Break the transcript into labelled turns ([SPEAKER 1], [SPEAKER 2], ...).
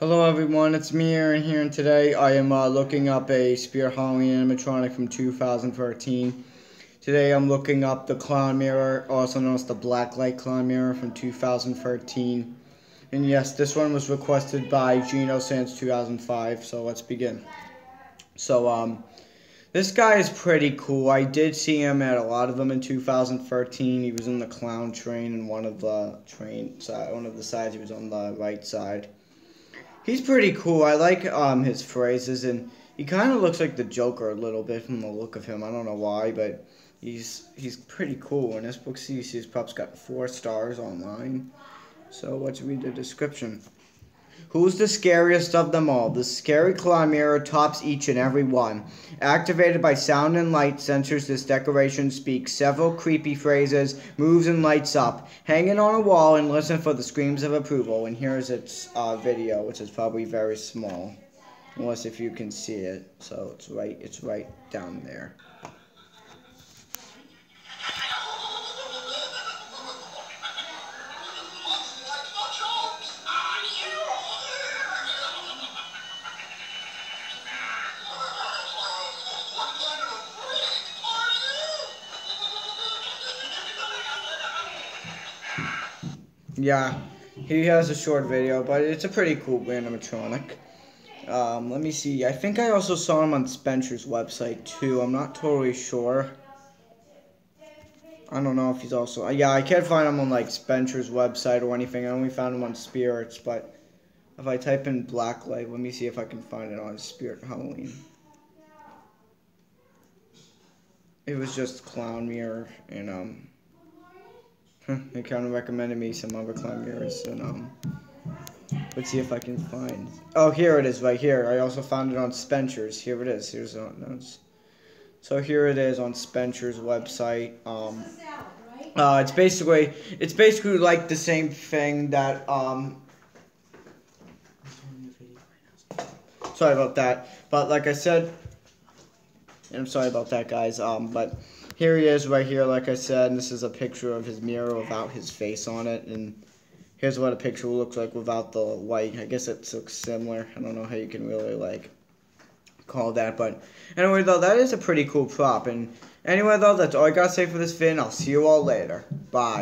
[SPEAKER 1] Hello everyone, it's me Aaron here and today I am uh, looking up a Spirit Halloween animatronic from 2013. Today I'm looking up the Clown Mirror, also known as the Blacklight Clown Mirror from 2013. And yes, this one was requested by Geno Sans 2005, so let's begin. So, um, this guy is pretty cool. I did see him at a lot of them in 2013. He was in the clown train in one of the train side, one of the sides. He was on the right side. He's pretty cool. I like um his phrases, and he kind of looks like the Joker a little bit from the look of him. I don't know why, but he's he's pretty cool. And this book, CC's Pup's got four stars online. So let's read the description. Who's the scariest of them all? The scary mirror tops each and every one. Activated by sound and light sensors, this decoration speaks several creepy phrases, moves and lights up. Hang it on a wall and listen for the screams of approval. And here's its uh, video, which is probably very small, unless if you can see it. So it's right, it's right down there. Yeah, he has a short video, but it's a pretty cool animatronic. Um, let me see. I think I also saw him on Spencer's website too. I'm not totally sure. I don't know if he's also. Yeah, I can't find him on like Spencer's website or anything. I only found him on Spirits, but if I type in Blacklight, let me see if I can find it on Spirit Halloween. It was just Clown Mirror and um. They kind of recommended me some other mirrors, and um, let's see if I can find. Oh, here it is, right here. I also found it on Spencer's. Here it is. Here's the notes. So here it is on Spencer's website. Um, uh, it's basically it's basically like the same thing that um. Sorry about that, but like I said, And I'm sorry about that, guys. Um, but here he is right here, like I said, this is a picture of his mirror without his face on it, and here's what a picture looks like without the white. I guess it looks similar. I don't know how you can really, like, call that, but anyway, though, that is a pretty cool prop, and anyway, though, that's all I gotta say for this vid, I'll see you all later. Bye.